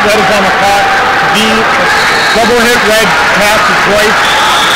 Red is on the clock. D, double hit red, pass is Joyce.